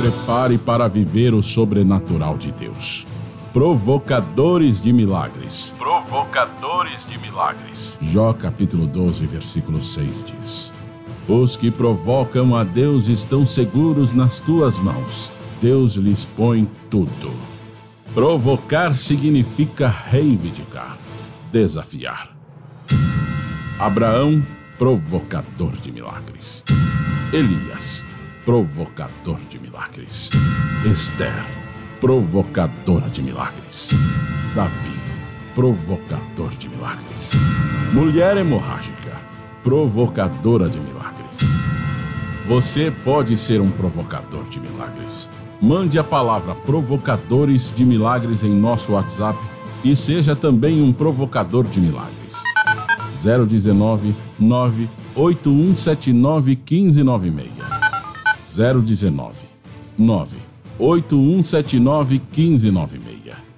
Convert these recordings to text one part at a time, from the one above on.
prepare para viver o sobrenatural de Deus. Provocadores de milagres. Provocadores de milagres. Jó capítulo 12, versículo 6 diz: Os que provocam a Deus estão seguros nas tuas mãos. Deus lhes põe tudo. Provocar significa reivindicar, desafiar. Abraão, provocador de milagres. Elias, provocador de milagres. Esther, provocadora de milagres. Davi, provocador de milagres. Mulher hemorrágica, provocadora de milagres. Você pode ser um provocador de milagres. Mande a palavra provocadores de milagres em nosso WhatsApp e seja também um provocador de milagres. 019 98179 1596. 019 98179 1596.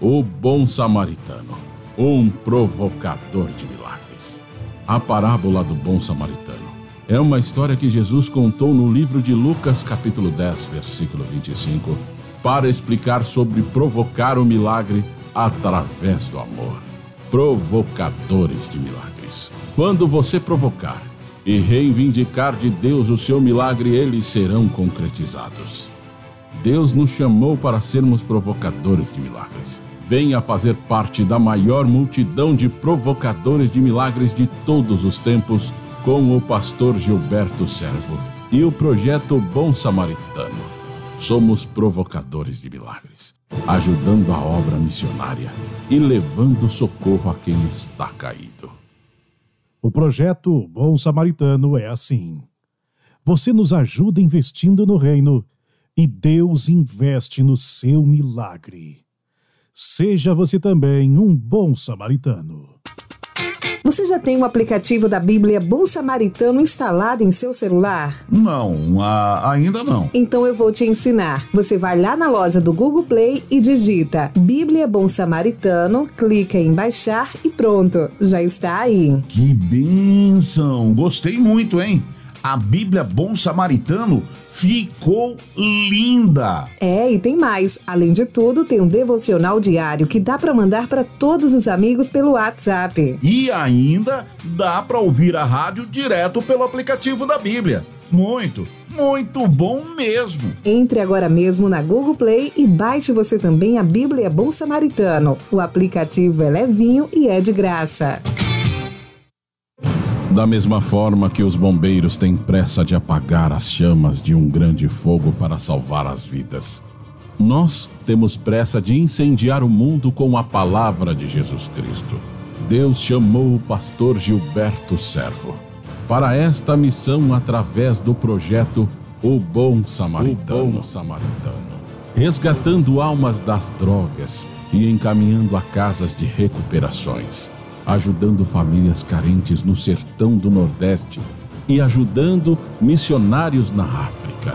O bom samaritano, um provocador de milagres. A parábola do bom samaritano é uma história que Jesus contou no livro de Lucas, capítulo 10, versículo 25, para explicar sobre provocar o milagre através do amor. Provocadores de milagres. Quando você provocar, e reivindicar de Deus o seu milagre, eles serão concretizados. Deus nos chamou para sermos provocadores de milagres. Venha fazer parte da maior multidão de provocadores de milagres de todos os tempos com o pastor Gilberto Servo e o projeto Bom Samaritano. Somos provocadores de milagres, ajudando a obra missionária e levando socorro a quem está caído. O projeto Bom Samaritano é assim. Você nos ajuda investindo no reino e Deus investe no seu milagre. Seja você também um bom samaritano. Você já tem o um aplicativo da Bíblia Bom Samaritano instalado em seu celular? Não, a, ainda não. Então eu vou te ensinar. Você vai lá na loja do Google Play e digita Bíblia Bom Samaritano, clica em baixar e pronto, já está aí. Que bênção! Gostei muito, hein? A Bíblia Bom Samaritano ficou linda. É, e tem mais. Além de tudo, tem um devocional diário que dá para mandar para todos os amigos pelo WhatsApp. E ainda dá para ouvir a rádio direto pelo aplicativo da Bíblia. Muito, muito bom mesmo. Entre agora mesmo na Google Play e baixe você também a Bíblia Bom Samaritano. O aplicativo é levinho e é de graça. Da mesma forma que os bombeiros têm pressa de apagar as chamas de um grande fogo para salvar as vidas, nós temos pressa de incendiar o mundo com a palavra de Jesus Cristo. Deus chamou o pastor Gilberto Servo para esta missão através do projeto O Bom Samaritano, o Bom Samaritano. Resgatando almas das drogas e encaminhando a casas de recuperações ajudando famílias carentes no sertão do Nordeste e ajudando missionários na África.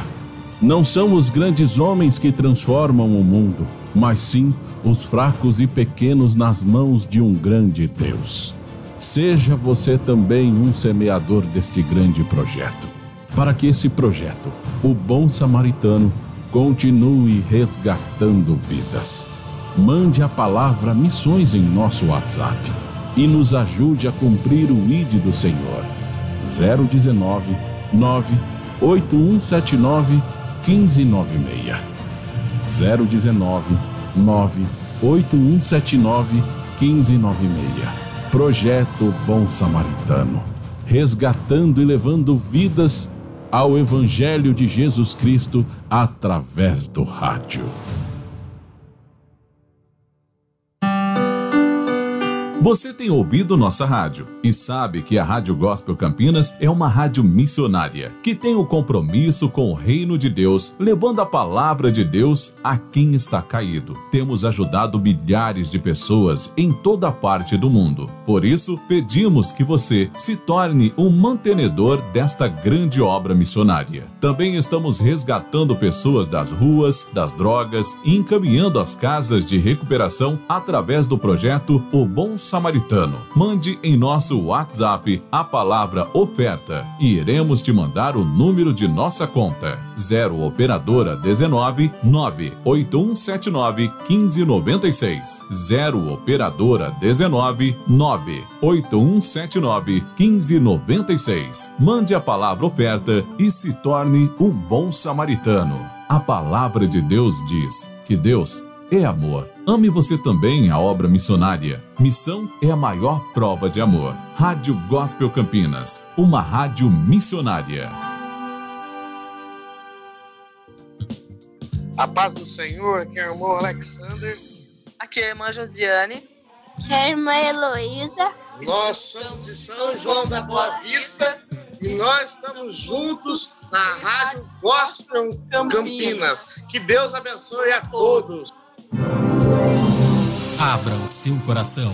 Não são os grandes homens que transformam o mundo, mas sim os fracos e pequenos nas mãos de um grande Deus. Seja você também um semeador deste grande projeto, para que esse projeto, o Bom Samaritano, continue resgatando vidas. Mande a palavra Missões em nosso WhatsApp e nos ajude a cumprir o ID do Senhor. 019 98179 1596. 019 98179 1596. Projeto Bom Samaritano. Resgatando e levando vidas ao Evangelho de Jesus Cristo através do rádio. Você tem ouvido nossa rádio e sabe que a Rádio Gospel Campinas é uma rádio missionária que tem o um compromisso com o reino de Deus, levando a palavra de Deus a quem está caído. Temos ajudado milhares de pessoas em toda parte do mundo. Por isso, pedimos que você se torne um mantenedor desta grande obra missionária. Também estamos resgatando pessoas das ruas, das drogas e encaminhando as casas de recuperação através do projeto O Bom Samaritano. Mande em nosso WhatsApp a palavra oferta e iremos te mandar o número de nossa conta. 0 operadora 19 98179 1596. 0 operadora 19 98179 1596. Mande a palavra oferta e se torne um bom samaritano. A palavra de Deus diz que Deus é amor. Ame você também a obra missionária. Missão é a maior prova de amor. Rádio Gospel Campinas, uma rádio missionária. A paz do Senhor, aqui é o irmão Alexander. Aqui é a irmã Josiane. Aqui é a irmã Heloísa. Nós somos de São João da Boa Vista e nós estamos juntos na Rádio Gospel Campinas. Que Deus abençoe a todos. Abra o seu coração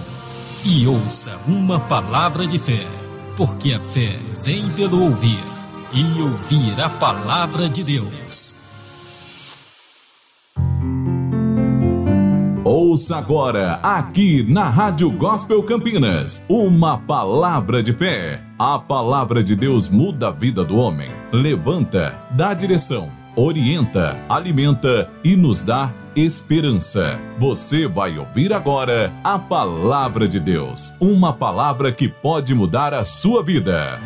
e ouça uma palavra de fé, porque a fé vem pelo ouvir e ouvir a palavra de Deus. Ouça agora, aqui na Rádio Gospel Campinas, uma palavra de fé. A palavra de Deus muda a vida do homem, levanta, dá direção, orienta, alimenta e nos dá esperança. Você vai ouvir agora a palavra de Deus, uma palavra que pode mudar a sua vida.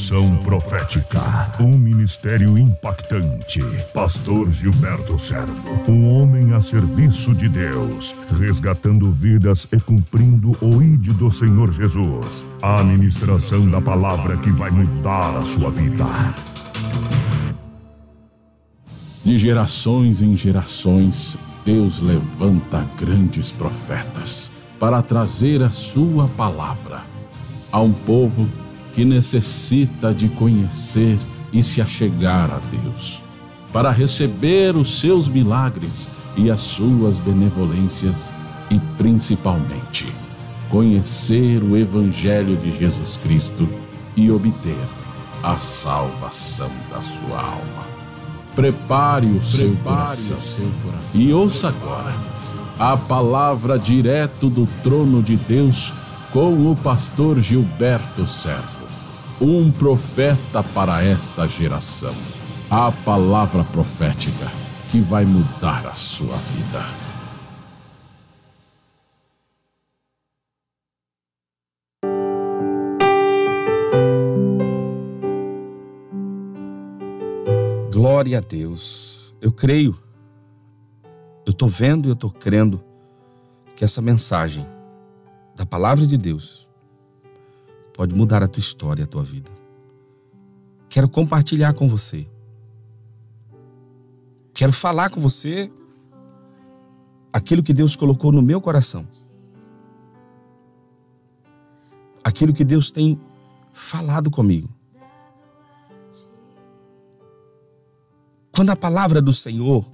Unção profética, um ministério impactante. Pastor Gilberto Servo, um homem a serviço de Deus, resgatando vidas e cumprindo o ídolo do Senhor Jesus. A ministração da palavra que vai mudar a sua vida. De gerações em gerações, Deus levanta grandes profetas para trazer a sua palavra a um povo que necessita de conhecer e se achegar a Deus, para receber os seus milagres e as suas benevolências e, principalmente, conhecer o Evangelho de Jesus Cristo e obter a salvação da sua alma. Prepare o, seu, coração, o seu coração e ouça agora a palavra direto do trono de Deus com o pastor Gilberto Servo um profeta para esta geração. A palavra profética que vai mudar a sua vida. Glória a Deus. Eu creio. Eu estou vendo e eu estou crendo que essa mensagem da palavra de Deus pode mudar a tua história, a tua vida. Quero compartilhar com você. Quero falar com você aquilo que Deus colocou no meu coração. Aquilo que Deus tem falado comigo. Quando a palavra do Senhor,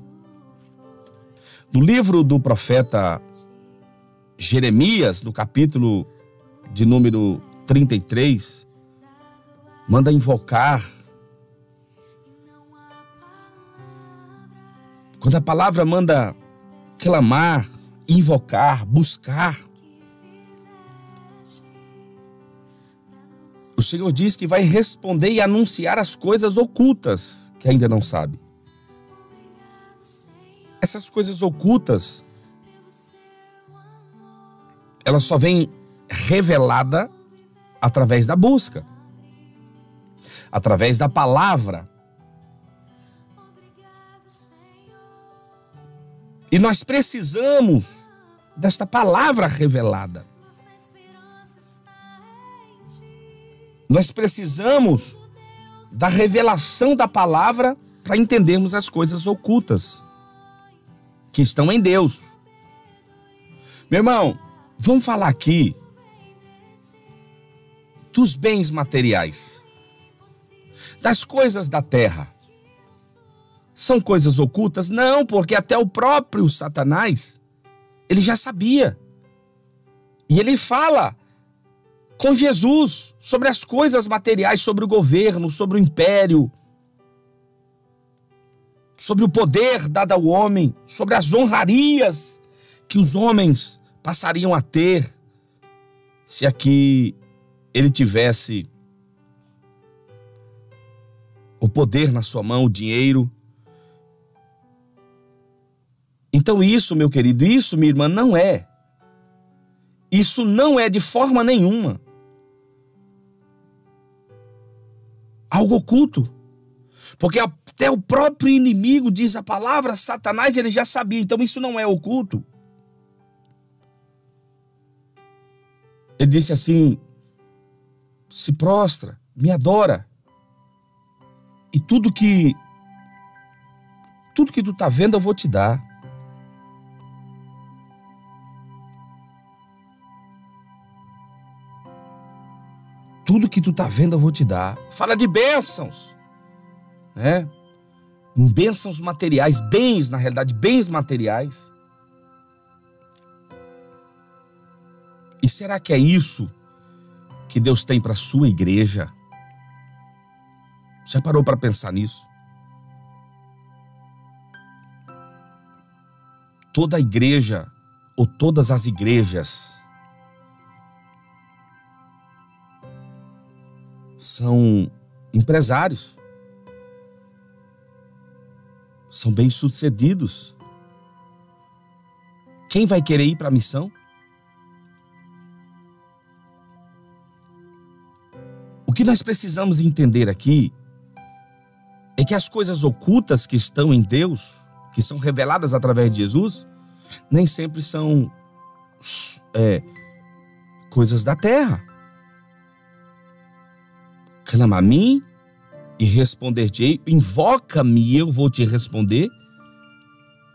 no livro do profeta Jeremias, no capítulo de número 33, manda invocar. Quando a palavra manda clamar, invocar, buscar. O Senhor diz que vai responder e anunciar as coisas ocultas que ainda não sabe. Essas coisas ocultas, elas só vêm revelada através da busca, através da palavra. E nós precisamos desta palavra revelada. Nós precisamos da revelação da palavra para entendermos as coisas ocultas que estão em Deus. Meu irmão, vamos falar aqui dos bens materiais, das coisas da terra. São coisas ocultas? Não, porque até o próprio Satanás, ele já sabia. E ele fala com Jesus sobre as coisas materiais, sobre o governo, sobre o império. sobre o poder dado ao homem, sobre as honrarias que os homens passariam a ter se aqui ele tivesse o poder na sua mão, o dinheiro. Então, isso, meu querido, isso, minha irmã, não é. Isso não é de forma nenhuma algo oculto. Porque até o próprio inimigo diz a palavra Satanás, ele já sabia, então isso não é oculto. Ele disse assim: se prostra, me adora. E tudo que tudo que tu tá vendo eu vou te dar. Tudo que tu tá vendo eu vou te dar. Fala de bênçãos, né? Bênçãos materiais, bens, na realidade, bens materiais. E será que é isso que Deus tem para sua igreja? Já parou para pensar nisso? Toda a igreja ou todas as igrejas são empresários, são bem-sucedidos. Quem vai querer ir para a missão? Que nós precisamos entender aqui é que as coisas ocultas que estão em Deus, que são reveladas através de Jesus, nem sempre são é, coisas da terra. Clama a mim e responder-te-ei, invoca-me e eu vou te responder,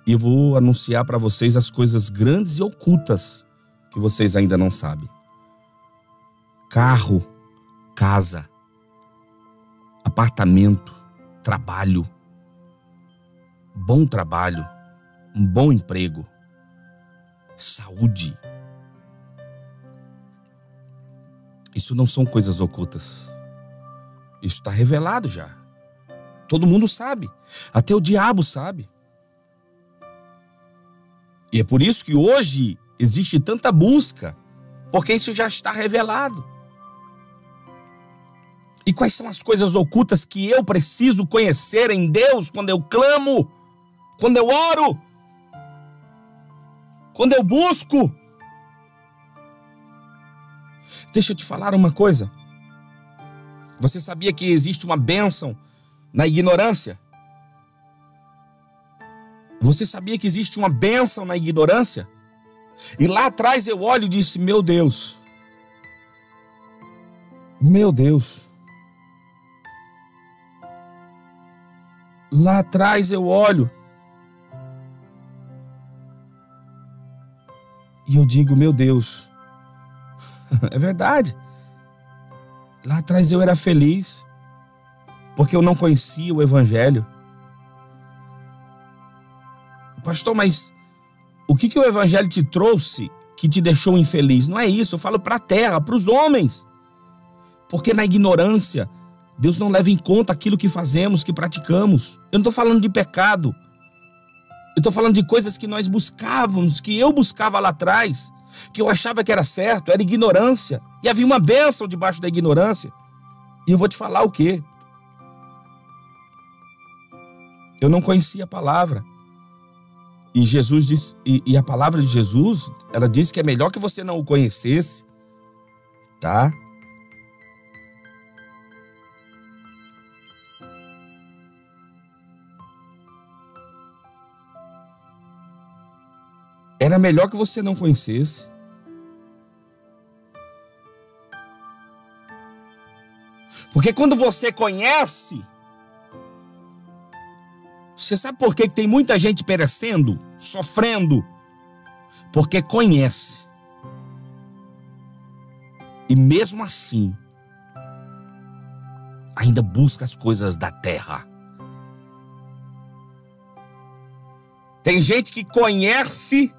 e eu vou anunciar para vocês as coisas grandes e ocultas que vocês ainda não sabem. Carro, casa, apartamento, trabalho, bom trabalho, um bom emprego, saúde. Isso não são coisas ocultas. Isso está revelado já. Todo mundo sabe. Até o diabo sabe. E é por isso que hoje existe tanta busca, porque isso já está revelado. E quais são as coisas ocultas que eu preciso conhecer em Deus quando eu clamo, quando eu oro, quando eu busco? Deixa eu te falar uma coisa. Você sabia que existe uma bênção na ignorância? Você sabia que existe uma bênção na ignorância? E lá atrás eu olho e disse: Meu Deus, meu Deus. Lá atrás eu olho e eu digo: Meu Deus, é verdade. Lá atrás eu era feliz, porque eu não conhecia o Evangelho. Pastor, mas o que, que o Evangelho te trouxe que te deixou infeliz? Não é isso, eu falo para a terra, para os homens. Porque na ignorância, Deus não leva em conta aquilo que fazemos, que praticamos. Eu não estou falando de pecado. Eu estou falando de coisas que nós buscávamos, que eu buscava lá atrás que eu achava que era certo, era ignorância. E havia uma bênção debaixo da ignorância. E eu vou te falar o quê? Eu não conhecia a palavra. E Jesus diz, e, e, a palavra de Jesus, ela diz que é melhor que você não o conhecesse, tá? Era melhor que você não conhecesse. Porque quando você conhece, você sabe por que tem muita gente perecendo, sofrendo? Porque conhece. E mesmo assim, ainda busca as coisas da terra. Tem gente que conhece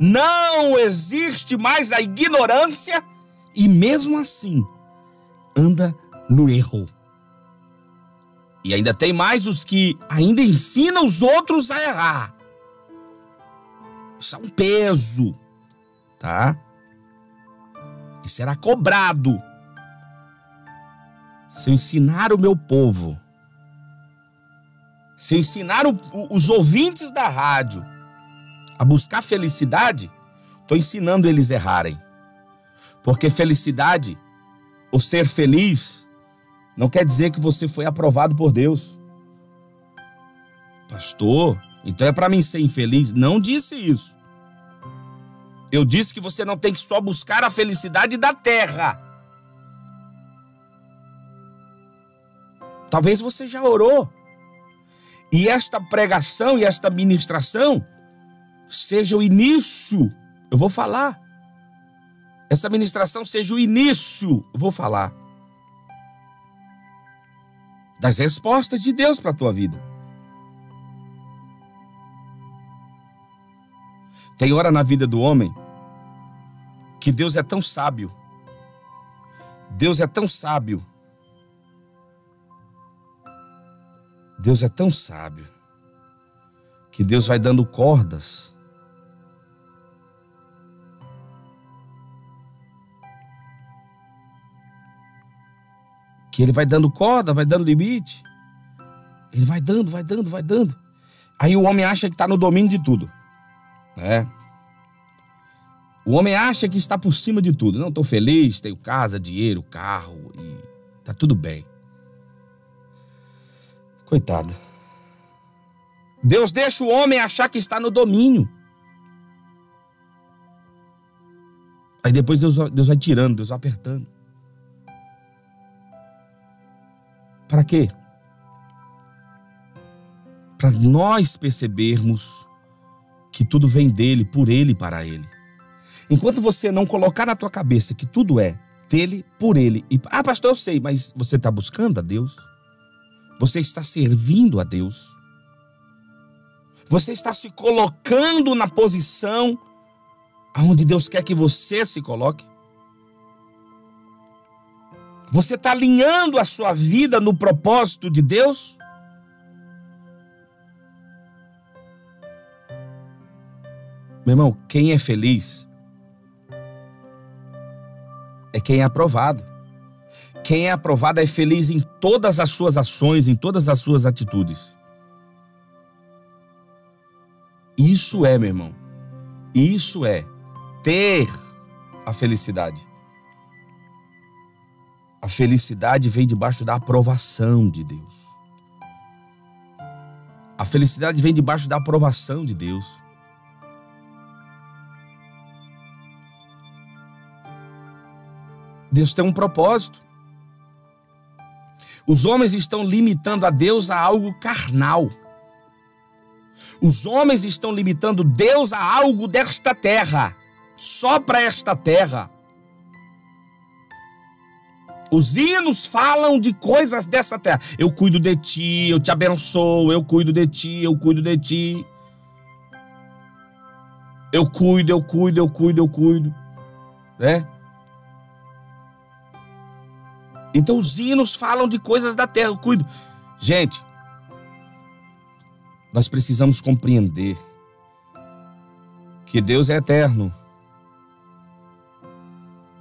não existe mais a ignorância e mesmo assim anda no erro. E ainda tem mais os que ainda ensinam os outros a errar. Isso é um peso, tá? E será cobrado se eu ensinar o meu povo, se eu ensinar o, os ouvintes da rádio a buscar felicidade, estou ensinando eles a errarem. Porque felicidade, ou ser feliz, não quer dizer que você foi aprovado por Deus. Pastor, então é para mim ser infeliz? Não disse isso. Eu disse que você não tem que só buscar a felicidade da terra. Talvez você já orou. E esta pregação e esta ministração seja o início. Eu vou falar. Essa ministração seja o início. Eu vou falar das respostas de Deus para a tua vida. Tem hora na vida do homem que Deus é tão sábio. Deus é tão sábio. Deus é tão sábio que Deus vai dando cordas ele vai dando corda, vai dando limite. Ele vai dando, vai dando, vai dando. Aí o homem acha que está no domínio de tudo. Né? O homem acha que está por cima de tudo. Não, estou feliz, tenho casa, dinheiro, carro e tá tudo bem. Coitado. Deus deixa o homem achar que está no domínio. Aí depois Deus, Deus vai tirando, Deus vai apertando. Para quê? Para nós percebermos que tudo vem dele, por ele para ele. Enquanto você não colocar na tua cabeça que tudo é dele, por ele e ah, pastor, eu sei, mas você está buscando a Deus? Você está servindo a Deus? Você está se colocando na posição aonde Deus quer que você se coloque? Você está alinhando a sua vida no propósito de Deus? Meu irmão, quem é feliz é quem é aprovado. Quem é aprovado é feliz em todas as suas ações, em todas as suas atitudes. Isso é, meu irmão, isso é ter a felicidade. A felicidade vem debaixo da aprovação de Deus. A felicidade vem debaixo da aprovação de Deus. Deus tem um propósito. Os homens estão limitando a Deus a algo carnal. Os homens estão limitando Deus a algo desta terra, só para esta terra. Os hinos falam de coisas dessa terra. Eu cuido de ti, eu te abençoo, eu cuido de ti, eu cuido de ti. Eu cuido, eu cuido, eu cuido, eu cuido. Né? Então os hinos falam de coisas da terra, eu cuido. Gente, nós precisamos compreender que Deus é eterno.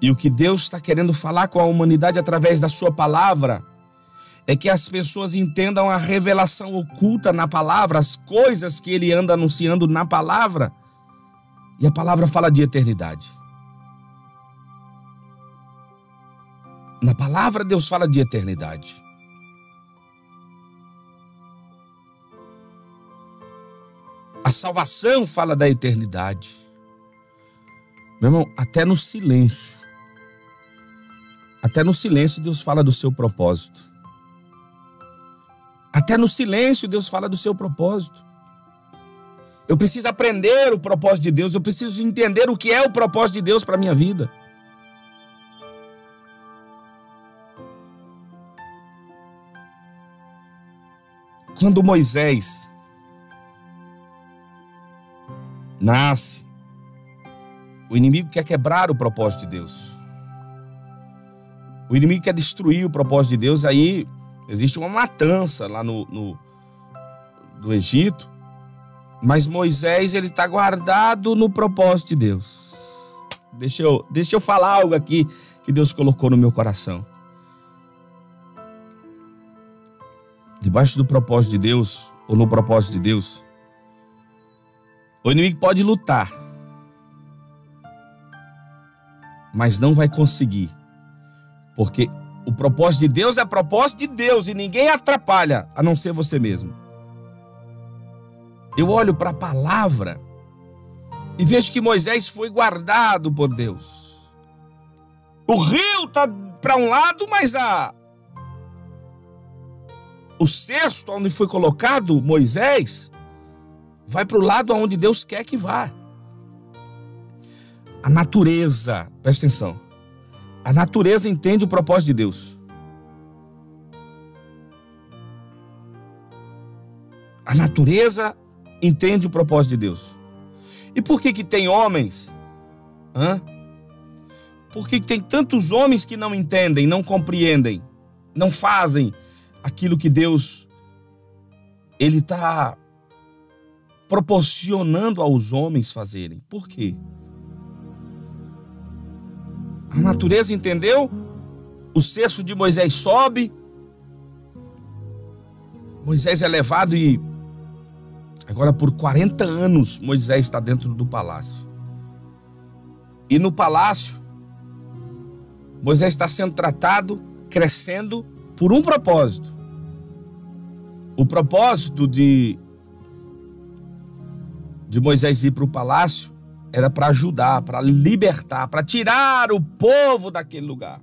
E o que Deus está querendo falar com a humanidade através da Sua palavra é que as pessoas entendam a revelação oculta na palavra, as coisas que Ele anda anunciando na palavra. E a palavra fala de eternidade. Na palavra, Deus fala de eternidade. A salvação fala da eternidade. Meu irmão, até no silêncio até no silêncio Deus fala do seu propósito. Até no silêncio Deus fala do seu propósito. Eu preciso aprender o propósito de Deus, eu preciso entender o que é o propósito de Deus para minha vida. Quando Moisés nasce, o inimigo quer quebrar o propósito de Deus. O inimigo quer destruir o propósito de Deus, aí Existe uma matança lá no, no do Egito, mas Moisés ele está guardado no propósito de Deus. Deixa eu, deixa eu falar algo aqui que Deus colocou no meu coração. Debaixo do propósito de Deus, ou no propósito de Deus, o inimigo pode lutar, mas não vai conseguir, porque o propósito de Deus é propósito de Deus e ninguém atrapalha a não ser você mesmo. Eu olho para a palavra e vejo que Moisés foi guardado por Deus. O rio está para um lado, mas a o cesto onde foi colocado Moisés vai para o lado onde Deus quer que vá. A natureza, presta atenção. A natureza entende o propósito de Deus. A natureza entende o propósito de Deus. E por que que tem homens? Hã? Por que, que tem tantos homens que não entendem, não compreendem, não fazem aquilo que Deus ele está proporcionando aos homens fazerem? Por quê? A natureza entendeu? O cesto de Moisés sobe. Moisés é levado e agora por 40 anos Moisés está dentro do palácio. E no palácio Moisés está sendo tratado, crescendo por um propósito. O propósito de de Moisés ir para o palácio era para ajudar, para libertar, para tirar o povo daquele lugar.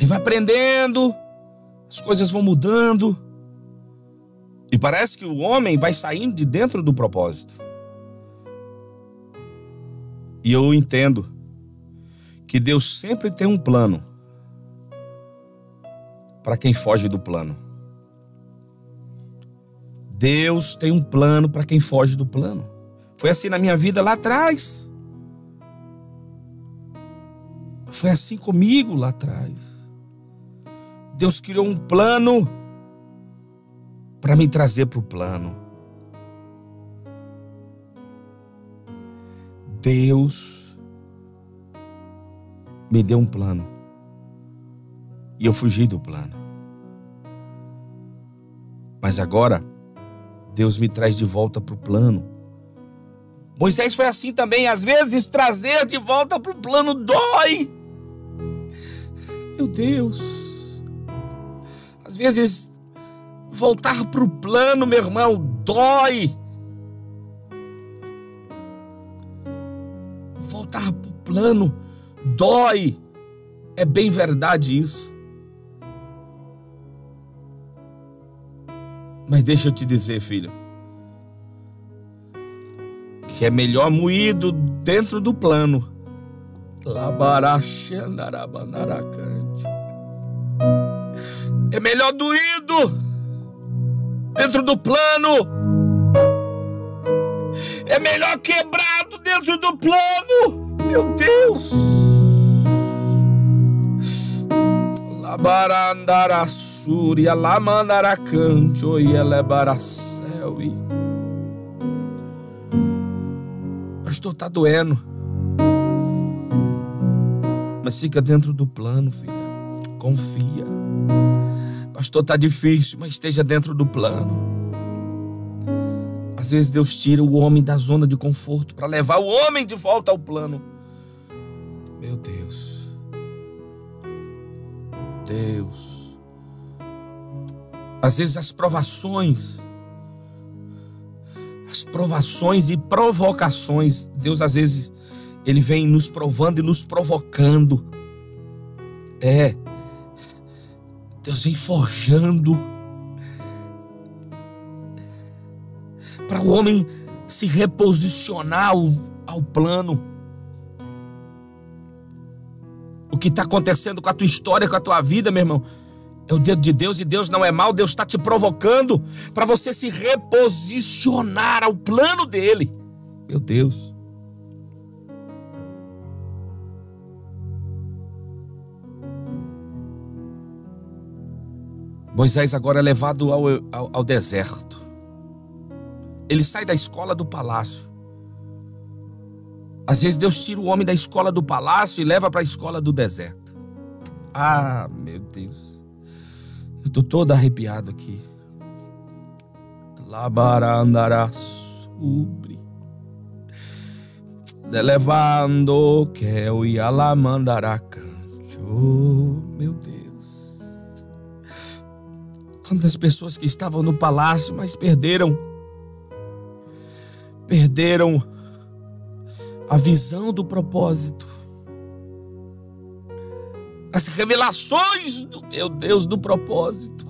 E vai aprendendo, as coisas vão mudando. E parece que o homem vai saindo de dentro do propósito. E eu entendo que Deus sempre tem um plano para quem foge do plano. Deus tem um plano para quem foge do plano. Foi assim na minha vida lá atrás. Foi assim comigo lá atrás. Deus criou um plano para me trazer para o plano. Deus me deu um plano. E eu fugi do plano. Mas agora Deus me traz de volta para o plano. Moisés foi assim também. Às vezes, trazer de volta para o plano dói. Meu Deus. Às vezes, voltar para o plano, meu irmão, dói. Voltar para o plano dói. É bem verdade isso. Mas deixa eu te dizer, filho, que é melhor moído dentro do plano. É melhor doído dentro do plano. É melhor quebrado dentro do plano. Meu Deus. Labarandarassúria, lamandaracancho e elebaracéui. Pastor, tá doendo. Mas fica dentro do plano, filha. Confia. Pastor, tá difícil, mas esteja dentro do plano. Às vezes Deus tira o homem da zona de conforto para levar o homem de volta ao plano. Meu Deus. Deus. Às vezes as provações, as provações e provocações, Deus às vezes ele vem nos provando e nos provocando. É. Deus vem forjando para o homem se reposicionar ao, ao plano. que está acontecendo com a tua história, com a tua vida, meu irmão, é o dedo de Deus e Deus não é mal, Deus está te provocando para você se reposicionar ao plano dele. Meu Deus. Moisés agora é levado ao, ao, ao deserto. Ele sai da escola do palácio às vezes Deus tira o homem da escola do palácio e leva para a escola do deserto. Ah, meu Deus. Eu estou todo arrepiado aqui. Labarandará sobre. Levando que eu ia lá mandará canto. Meu Deus. Quantas pessoas que estavam no palácio, mas perderam. Perderam a visão do propósito. As revelações do meu Deus do propósito.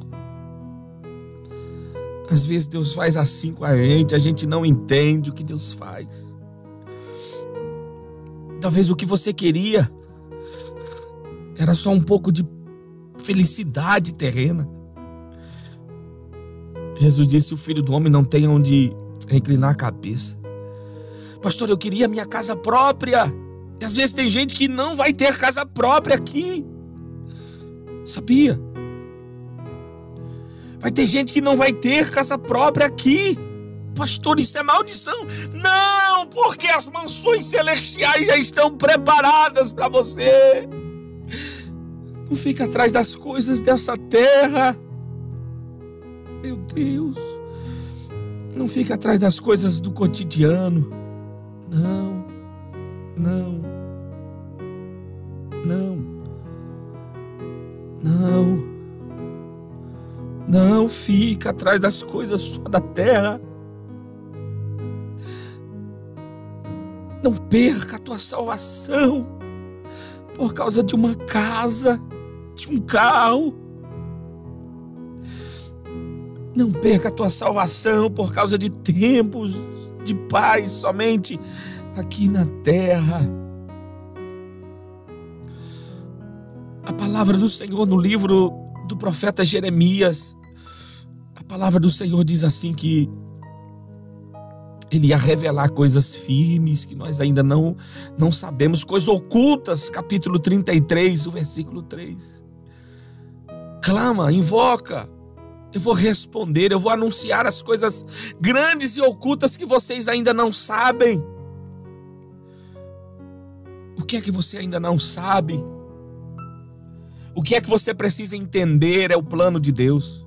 Às vezes Deus faz assim com a gente, a gente não entende o que Deus faz. Talvez o que você queria era só um pouco de felicidade terrena. Jesus disse: O filho do homem não tem onde reclinar a cabeça. Pastor, eu queria minha casa própria. E às vezes tem gente que não vai ter casa própria aqui. Sabia? Vai ter gente que não vai ter casa própria aqui. Pastor, isso é maldição. Não, porque as mansões celestiais já estão preparadas para você. Não fica atrás das coisas dessa terra. Meu Deus. Não fica atrás das coisas do cotidiano. Não, não, não, não, não fica atrás das coisas só da terra. Não perca a tua salvação por causa de uma casa, de um carro. Não perca a tua salvação por causa de tempos de paz somente aqui na terra. A palavra do Senhor no livro do profeta Jeremias, a palavra do Senhor diz assim que ele ia revelar coisas firmes que nós ainda não não sabemos, coisas ocultas, capítulo 33, o versículo 3. Clama, invoca, eu vou responder, eu vou anunciar as coisas grandes e ocultas que vocês ainda não sabem. O que é que você ainda não sabe? O que é que você precisa entender é o plano de Deus.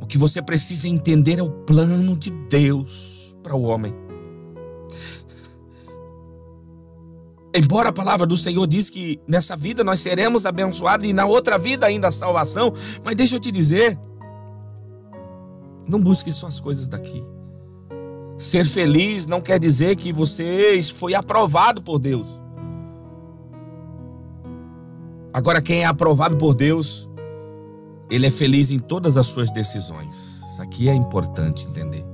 O que você precisa entender é o plano de Deus para o homem. Embora a palavra do Senhor diz que nessa vida nós seremos abençoados e na outra vida ainda a salvação, mas deixa eu te dizer, não busque só as coisas daqui. Ser feliz não quer dizer que você foi aprovado por Deus. Agora, quem é aprovado por Deus, ele é feliz em todas as suas decisões. Isso aqui é importante entender.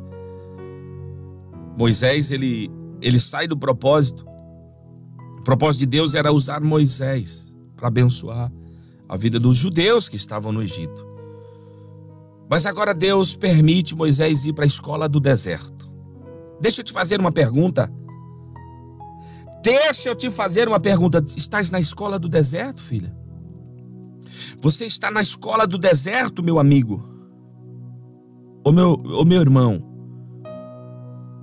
Moisés, ele, ele sai do propósito propósito de Deus era usar Moisés para abençoar a vida dos judeus que estavam no Egito. Mas agora Deus permite Moisés ir para a escola do deserto. Deixa eu te fazer uma pergunta. Deixa eu te fazer uma pergunta. Estás na escola do deserto, filha? Você está na escola do deserto, meu amigo? Ou meu, ou meu irmão?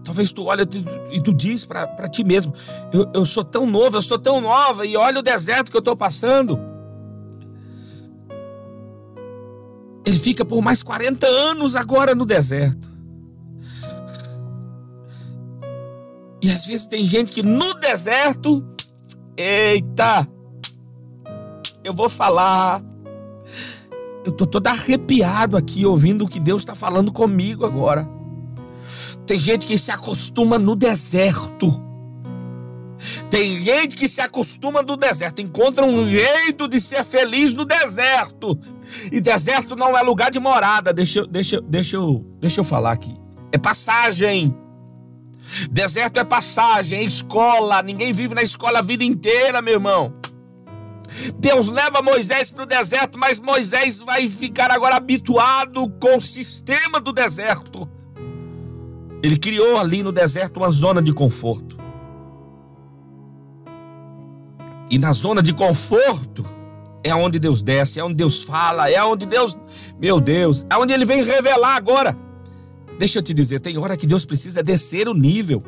Talvez tu olha e tu diz para ti mesmo: eu, eu sou tão novo, eu sou tão nova, e olha o deserto que eu estou passando. Ele fica por mais 40 anos agora no deserto. E às vezes tem gente que no deserto, eita, eu vou falar. Eu tô todo arrepiado aqui ouvindo o que Deus está falando comigo agora. Tem gente que se acostuma no deserto. Tem gente que se acostuma no deserto, encontra um jeito de ser feliz no deserto. E deserto não é lugar de morada. Deixa, deixa, deixa, eu, deixa eu falar aqui. É passagem. Deserto é passagem, é escola. Ninguém vive na escola a vida inteira, meu irmão. Deus leva Moisés para o deserto, mas Moisés vai ficar agora habituado com o sistema do deserto. Ele criou ali no deserto uma zona de conforto. E na zona de conforto é onde Deus desce, é onde Deus fala, é onde Deus, meu Deus, é onde ele vem revelar agora. Deixa eu te dizer, tem hora que Deus precisa descer o nível.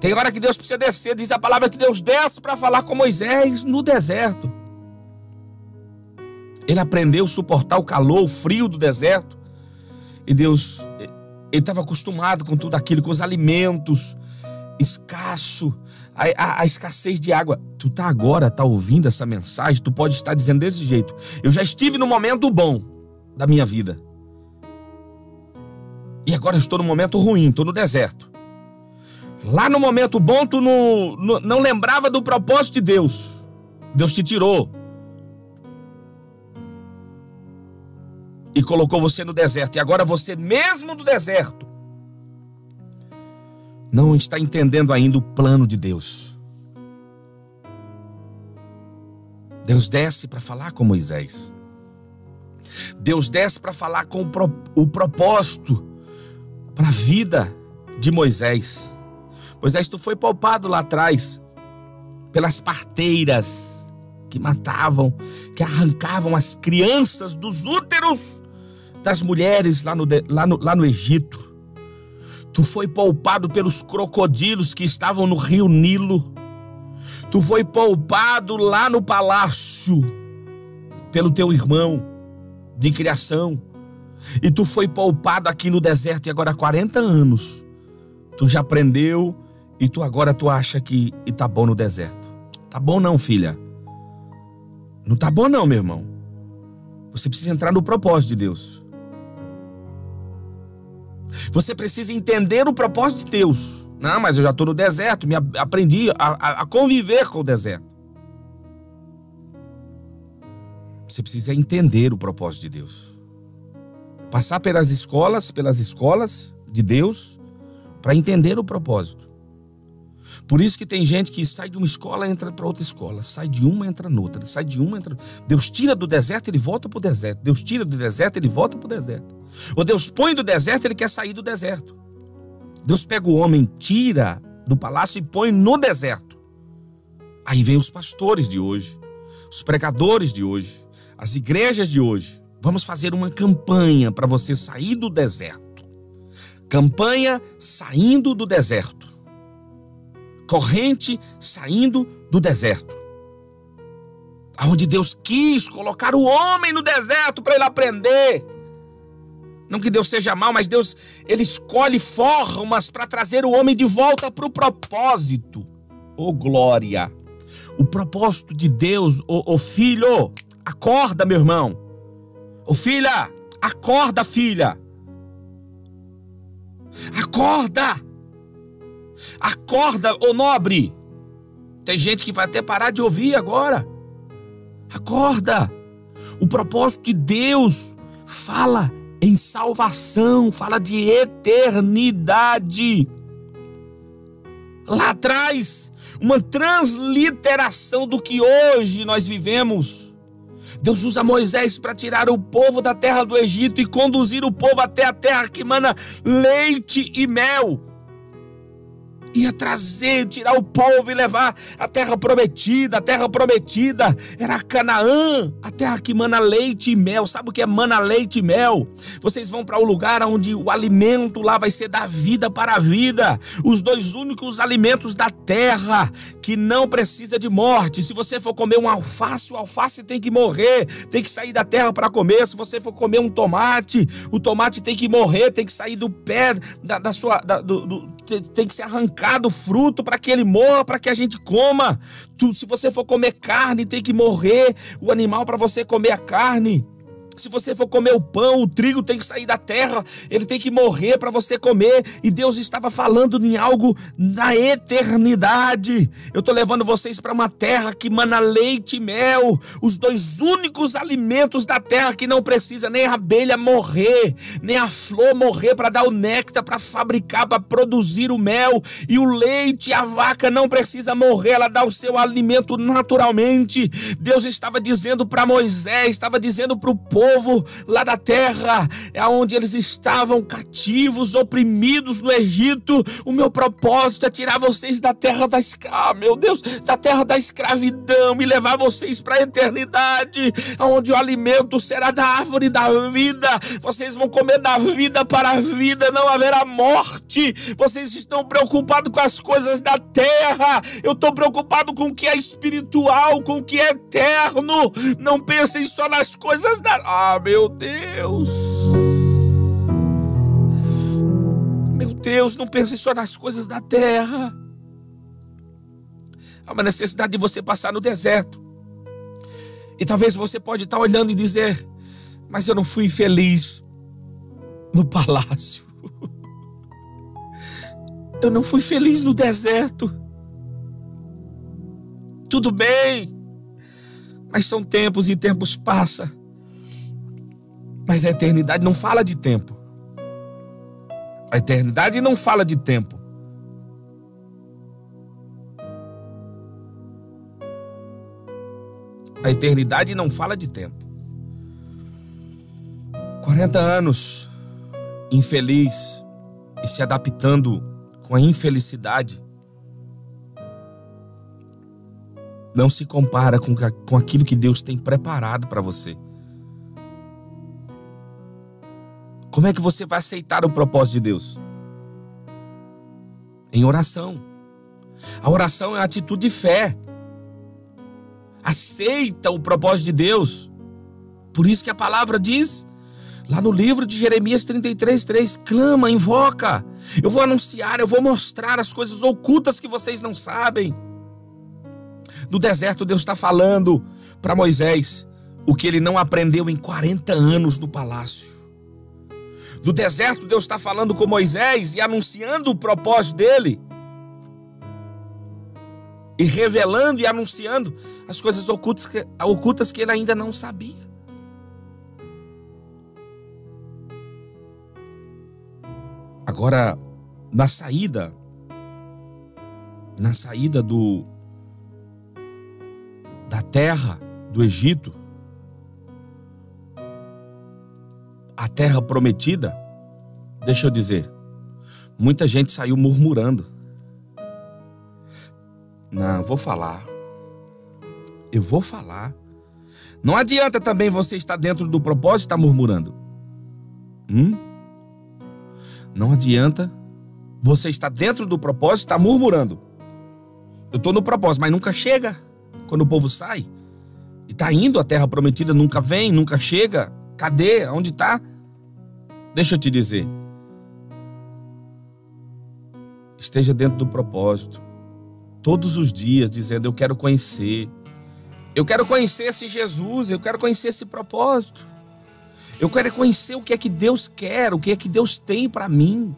Tem hora que Deus precisa descer, diz a palavra que Deus desce para falar com Moisés no deserto. Ele aprendeu a suportar o calor, o frio do deserto. E Deus, ele estava acostumado com tudo aquilo, com os alimentos, escasso, a, a, a, escassez de água. Tu tá agora, tá ouvindo essa mensagem, tu pode estar dizendo desse jeito. Eu já estive no momento bom da minha vida. E agora eu estou no momento ruim, estou no deserto. Lá no momento bom, tu não, lembrava do propósito de Deus. Deus te tirou. E colocou você no deserto. E agora você, mesmo no deserto, não está entendendo ainda o plano de Deus. Deus desce para falar com Moisés. Deus desce para falar com o, pro, o propósito para a vida de Moisés. Moisés, tu foi poupado lá atrás pelas parteiras que matavam, que arrancavam as crianças dos úteros das mulheres lá no, lá no, lá no Egito. Tu foi poupado pelos crocodilos que estavam no rio Nilo. Tu foi poupado lá no palácio pelo teu irmão de criação. E tu foi poupado aqui no deserto e agora há 40 anos. Tu já aprendeu e tu agora tu acha que e tá bom no deserto. Tá bom não, filha. Não tá bom não, meu irmão. Você precisa entrar no propósito de Deus. Você precisa entender o propósito de Deus. Não, mas eu já estou no deserto, me aprendi a, a, conviver com o deserto. Você precisa entender o propósito de Deus. Passar pelas escolas, pelas escolas de Deus, para entender o propósito. Por isso que tem gente que sai de uma escola entra para outra escola, sai de uma entra noutra, sai de uma entra. Deus tira do deserto, ele volta para o deserto. Deus tira do deserto, ele volta para o deserto. Ou Deus põe do deserto, ele quer sair do deserto. Deus pega o homem, tira do palácio e põe no deserto. Aí vem os pastores de hoje, os pregadores de hoje, as igrejas de hoje. Vamos fazer uma campanha para você sair do deserto. Campanha saindo do deserto corrente saindo do deserto. Aonde Deus quis colocar o homem no deserto para ele aprender. Não que Deus seja mal, mas Deus ele escolhe formas para trazer o homem de volta para o propósito. Oh glória! O propósito de Deus, ô oh, oh, filho, acorda, meu irmão. Ô oh, filha, acorda, filha. Acorda! Acorda, ô nobre! Tem gente que vai até parar de ouvir agora. Acorda! O propósito de Deus fala em salvação, fala de eternidade. Lá atrás, uma transliteração do que hoje nós vivemos. Deus usa Moisés para tirar o povo da terra do Egito e conduzir o povo até a terra que mana leite e mel ia trazer, tirar o povo e levar a terra prometida. A terra prometida era Canaã, a terra que mana leite e mel. Sabe o que é mana leite e mel? Vocês vão para o um lugar onde o alimento lá vai ser da vida para a vida. Os dois únicos alimentos da terra que não precisa de morte. Se você for comer um alface, o alface tem que morrer, tem que sair da terra para comer. Se você for comer um tomate, o tomate tem que morrer, tem que sair do pé da, da sua, da, do, do, tem que ser arrancado do fruto para que ele morra, para que a gente coma. Tu, se você for comer carne, tem que morrer o animal para você comer a carne. Se você for comer o pão, o trigo tem que sair da terra, ele tem que morrer para você comer. E Deus estava falando em algo na eternidade. Eu estou levando vocês para uma terra que mana leite e mel, os dois únicos alimentos da terra que não precisa nem a abelha morrer, nem a flor morrer para dar o néctar, para fabricar, para produzir o mel. E o leite, a vaca não precisa morrer, ela dá o seu alimento naturalmente. Deus estava dizendo para Moisés, estava dizendo para o povo povo lá da terra, é onde eles estavam cativos, oprimidos no Egito. O meu propósito é tirar vocês da terra da escra... ah, meu Deus, da terra da escravidão e levar vocês para a eternidade, onde o alimento será da árvore da vida. Vocês vão comer da vida para a vida, não haverá morte. Vocês estão preocupados com as coisas da terra. Eu estou preocupado com o que é espiritual, com o que é eterno. Não pensem só nas coisas da. Ah, meu Deus! Meu Deus, não pensem só nas coisas da terra. Há uma necessidade de você passar no deserto. E talvez você pode estar olhando e dizer: "Mas eu não fui feliz no palácio. Eu não fui feliz no deserto. Tudo bem, mas são tempos e tempos passa. Mas a eternidade não fala de tempo. A eternidade não fala de tempo. A eternidade não fala de tempo. 40 anos infeliz e se adaptando com a infelicidade não se compara com, com aquilo que Deus tem preparado para você. Como é que você vai aceitar o propósito de Deus? Em oração. A oração é a atitude de fé. Aceita o propósito de Deus. Por isso que a palavra diz Lá no livro de Jeremias 33, 3, clama, invoca. Eu vou anunciar, eu vou mostrar as coisas ocultas que vocês não sabem. No deserto, Deus está falando para Moisés o que ele não aprendeu em 40 anos no palácio. No deserto, Deus está falando com Moisés e anunciando o propósito dele. E revelando e anunciando as coisas ocultas que, ocultas que ele ainda não sabia. Agora, na saída, na saída do da terra do Egito, a terra prometida, deixa eu dizer, muita gente saiu murmurando. Não, vou falar. Eu vou falar. Não adianta também você estar dentro do propósito e estar murmurando. Hum? Não adianta você estar dentro do propósito e estar murmurando. Eu estou no propósito, mas nunca chega. Quando o povo sai e está indo, a terra prometida nunca vem, nunca chega. Cadê? Onde está? Deixa eu te dizer. Esteja dentro do propósito. Todos os dias dizendo: Eu quero conhecer. Eu quero conhecer esse Jesus. Eu quero conhecer esse propósito. Eu quero conhecer o que é que Deus quer, o que é que Deus tem para mim.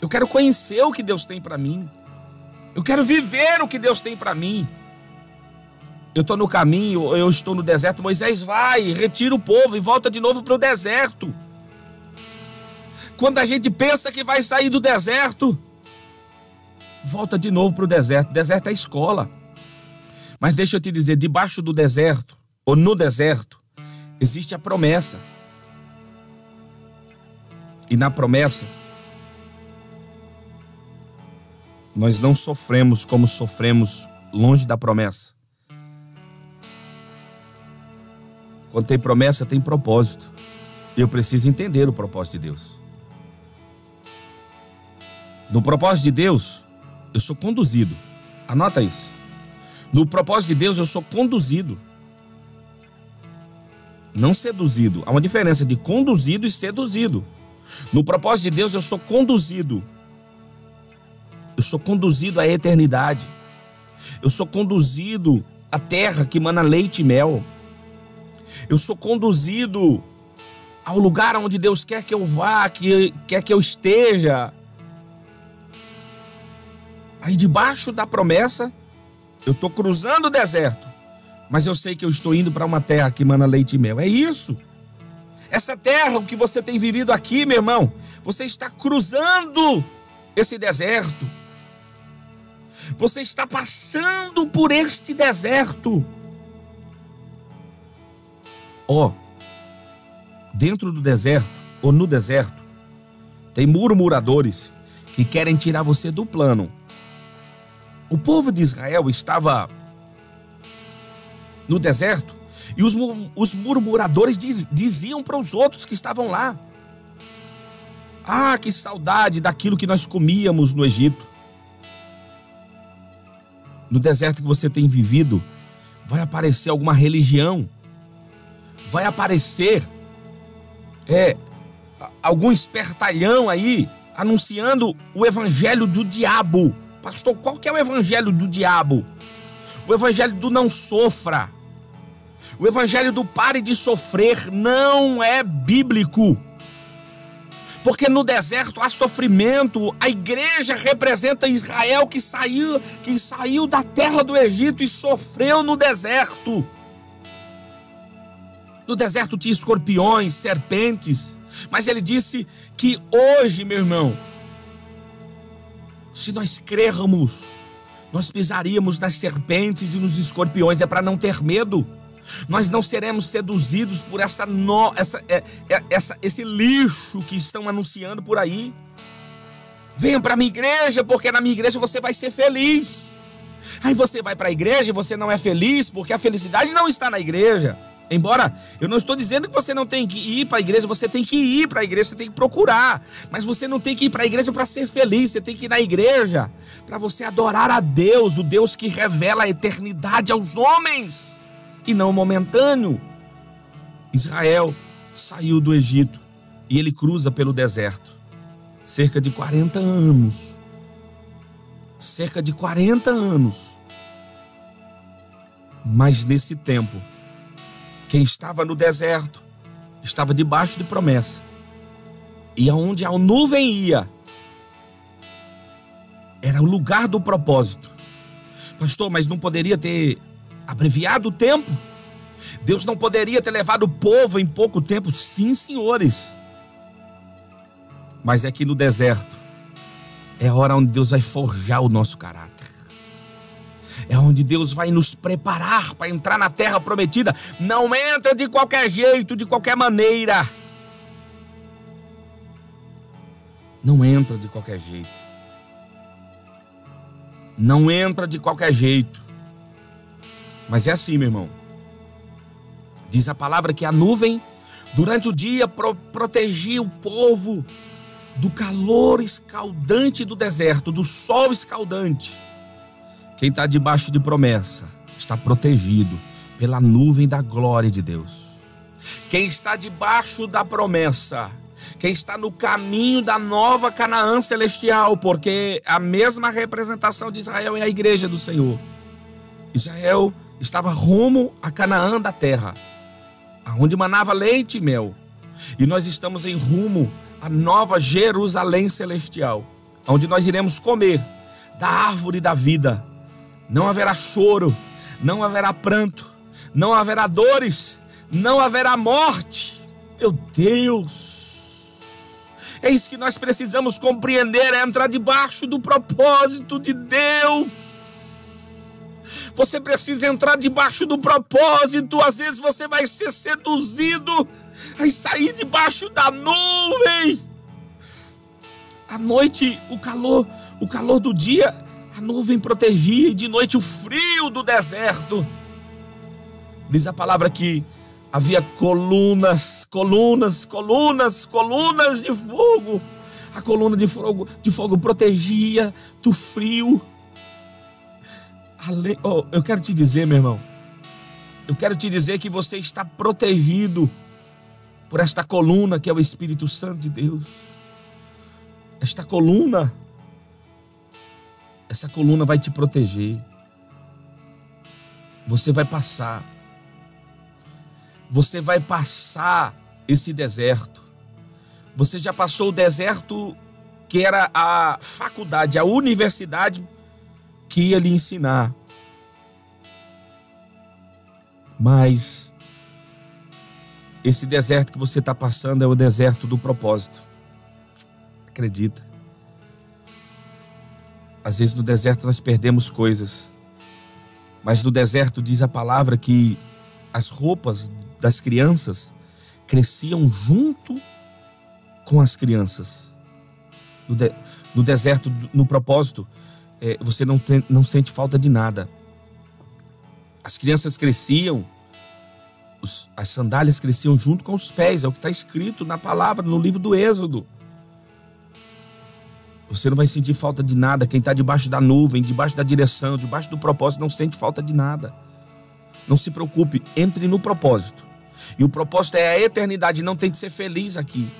Eu quero conhecer o que Deus tem para mim. Eu quero viver o que Deus tem para mim. Eu estou no caminho, eu estou no deserto. Moisés vai, retira o povo e volta de novo para o deserto. Quando a gente pensa que vai sair do deserto, volta de novo para o deserto. Deserto é escola. Mas deixa eu te dizer, debaixo do deserto, ou no deserto, existe a promessa. E na promessa, nós não sofremos como sofremos longe da promessa. Quando tem promessa, tem propósito. Eu preciso entender o propósito de Deus. No propósito de Deus, eu sou conduzido. Anota isso. No propósito de Deus, eu sou conduzido. Não seduzido. Há uma diferença de conduzido e seduzido. No propósito de Deus, eu sou conduzido. Eu sou conduzido à eternidade. Eu sou conduzido à terra que mana leite e mel. Eu sou conduzido ao lugar onde Deus quer que eu vá, que quer que eu esteja. Aí debaixo da promessa, eu estou cruzando o deserto, mas eu sei que eu estou indo para uma terra que mana leite e mel. É isso. Essa terra, o que você tem vivido aqui, meu irmão, você está cruzando esse deserto. Você está passando por este deserto. Ó, oh, dentro do deserto ou no deserto, tem murmuradores que querem tirar você do plano. O povo de Israel estava no deserto e os, os murmuradores diz, diziam para os outros que estavam lá: Ah, que saudade daquilo que nós comíamos no Egito. No deserto que você tem vivido, vai aparecer alguma religião, vai aparecer é, algum espertalhão aí anunciando o evangelho do diabo. Pastor, qual que é o evangelho do diabo? O evangelho do não sofra. O evangelho do pare de sofrer não é bíblico. Porque no deserto há sofrimento. A igreja representa Israel que saiu, que saiu da terra do Egito e sofreu no deserto. No deserto tinha escorpiões, serpentes, mas ele disse que hoje, meu irmão, se nós crermos, nós pisaríamos nas serpentes e nos escorpiões, é para não ter medo. Nós não seremos seduzidos por essa, no, essa, é, é, essa, esse lixo que estão anunciando por aí. Venha para a minha igreja, porque na minha igreja você vai ser feliz. Aí você vai para a igreja e você não é feliz, porque a felicidade não está na igreja. Embora eu não estou dizendo que você não tem que ir para a igreja, você tem que ir para a igreja, você tem que procurar. Mas você não tem que ir para a igreja para ser feliz, você tem que ir na igreja para você adorar a Deus, o Deus que revela a eternidade aos homens e não momentâneo. Israel saiu do Egito e ele cruza pelo deserto. Cerca de 40 anos. Cerca de 40 anos. Mas nesse tempo, quem estava no deserto estava debaixo de promessa. E aonde a nuvem ia, era o lugar do propósito. Pastor, mas não poderia ter abreviado o tempo? Deus não poderia ter levado o povo em pouco tempo? Sim, senhores. Mas é que no deserto é a hora onde Deus vai forjar o nosso caráter. É onde Deus vai nos preparar para entrar na terra prometida. Não entra de qualquer jeito, de qualquer maneira. Não entra de qualquer jeito. Não entra de qualquer jeito. Mas é assim, meu irmão. Diz a palavra que a nuvem, durante o dia, pro protegia o povo do calor escaldante do deserto, do sol escaldante. Quem está debaixo de promessa está protegido pela nuvem da glória de Deus. Quem está debaixo da promessa, quem está no caminho da nova Canaã celestial, porque a mesma representação de Israel é a igreja do Senhor. Israel estava rumo a Canaã da terra, aonde manava leite e mel. E nós estamos em rumo à nova Jerusalém celestial, onde nós iremos comer da árvore da vida não haverá choro, não haverá pranto, não haverá dores, não haverá morte. Meu Deus! É isso que nós precisamos compreender, é entrar debaixo do propósito de Deus. Você precisa entrar debaixo do propósito. Às vezes você vai ser seduzido a sair debaixo da nuvem. À noite, o calor, o calor do dia a nuvem protegia e de noite o frio do deserto. Diz a palavra que havia colunas, colunas, colunas, colunas de fogo. A coluna de fogo, de fogo protegia do frio. Oh, eu quero te dizer, meu irmão, eu quero te dizer que você está protegido por esta coluna que é o Espírito Santo de Deus. Esta coluna essa coluna vai te proteger. Você vai passar. Você vai passar esse deserto. Você já passou o deserto que era a faculdade, a universidade que ia lhe ensinar. Mas esse deserto que você está passando é o deserto do propósito. Acredita. Às vezes no deserto nós perdemos coisas, mas no deserto diz a palavra que as roupas das crianças cresciam junto com as crianças. No, de, no deserto, no propósito, é, você não, tem, não sente falta de nada. As crianças cresciam, os, as sandálias cresciam junto com os pés, é o que está escrito na palavra, no livro do Êxodo. Você não vai sentir falta de nada. Quem está debaixo da nuvem, debaixo da direção, debaixo do propósito, não sente falta de nada. Não se preocupe, entre no propósito. E o propósito é a eternidade, não tem de ser feliz aqui.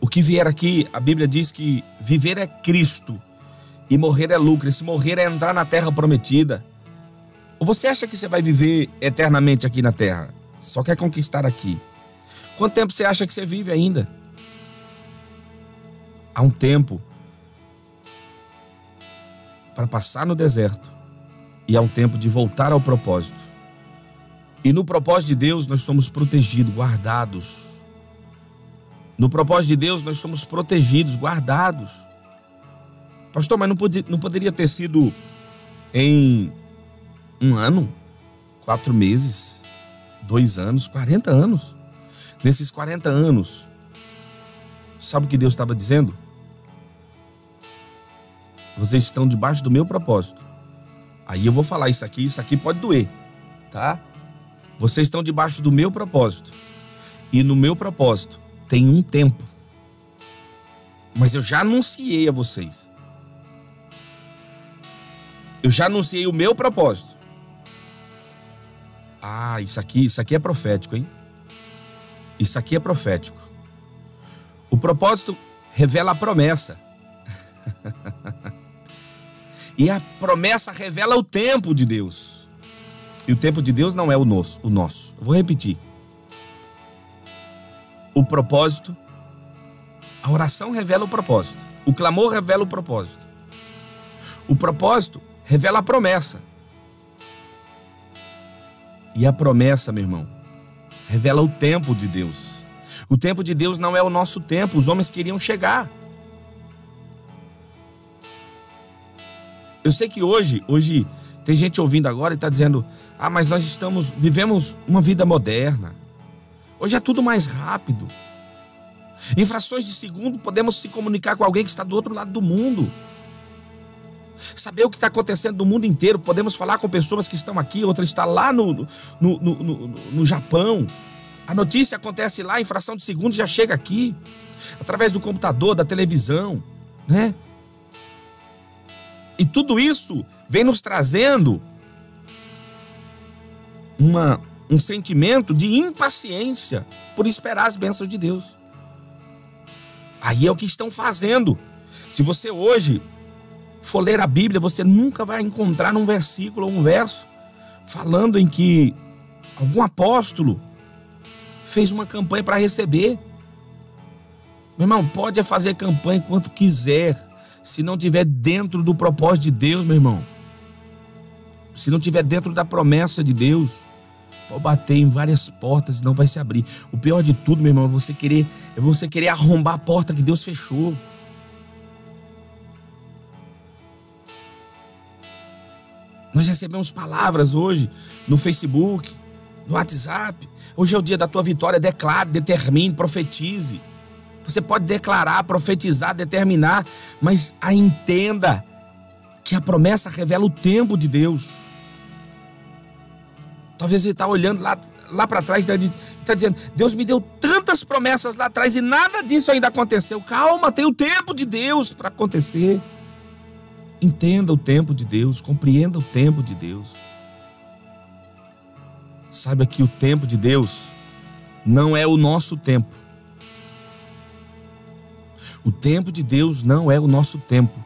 O que vier aqui, a Bíblia diz que viver é Cristo e morrer é lucro. E se morrer é entrar na terra prometida. Ou você acha que você vai viver eternamente aqui na terra? Só quer conquistar aqui. Quanto tempo você acha que você vive ainda? Há um tempo para passar no deserto e há um tempo de voltar ao propósito. E no propósito de Deus nós somos protegidos, guardados. No propósito de Deus nós somos protegidos, guardados. Pastor, mas não, podia, não poderia ter sido em um ano, quatro meses, dois anos, 40 anos. Nesses 40 anos, sabe o que Deus estava dizendo? Vocês estão debaixo do meu propósito. Aí eu vou falar isso aqui, isso aqui pode doer, tá? Vocês estão debaixo do meu propósito. E no meu propósito tem um tempo. Mas eu já anunciei a vocês. Eu já anunciei o meu propósito. Ah, isso aqui, isso aqui é profético, hein? Isso aqui é profético. O propósito revela a promessa. E a promessa revela o tempo de Deus. E o tempo de Deus não é o nosso, o nosso. vou repetir. O propósito, a oração revela o propósito. O clamor revela o propósito. O propósito revela a promessa. E a promessa, meu irmão, revela o tempo de Deus. O tempo de Deus não é o nosso tempo, os homens queriam chegar. Eu sei que hoje, hoje tem gente ouvindo agora e está dizendo: "Ah, mas nós estamos vivemos uma vida moderna. Hoje é tudo mais rápido. Em frações de segundo podemos se comunicar com alguém que está do outro lado do mundo. Saber o que está acontecendo no mundo inteiro. Podemos falar com pessoas que estão aqui, outra está lá no, no, no, no, no Japão. A notícia acontece lá em fração de segundo já chega aqui. Através do computador, da televisão, né? E tudo isso vem nos trazendo uma, um sentimento de impaciência por esperar as bênçãos de Deus. Aí é o que estão fazendo. Se você hoje for ler a Bíblia, você nunca vai encontrar um versículo ou um verso falando em que algum apóstolo fez uma campanha para receber. Meu irmão, pode fazer campanha quanto quiser se não tiver dentro do propósito de Deus, meu irmão, se não tiver dentro da promessa de Deus, pode bater em várias portas e não vai se abrir. O pior de tudo, meu irmão, é você querer, é você querer arrombar a porta que Deus fechou. Nós recebemos palavras hoje no Facebook, no WhatsApp. Hoje é o dia da tua vitória. Declare, determine, profetize. Você pode declarar, profetizar, determinar, mas a entenda que a promessa revela o tempo de Deus. Talvez você está olhando lá, lá para trás e está dizendo: Deus me deu tantas promessas lá atrás e nada disso ainda aconteceu. Calma, tem o tempo de Deus para acontecer. Entenda o tempo de Deus, compreenda o tempo de Deus. Saiba que o tempo de Deus não é o nosso tempo. O tempo de Deus não é o nosso tempo.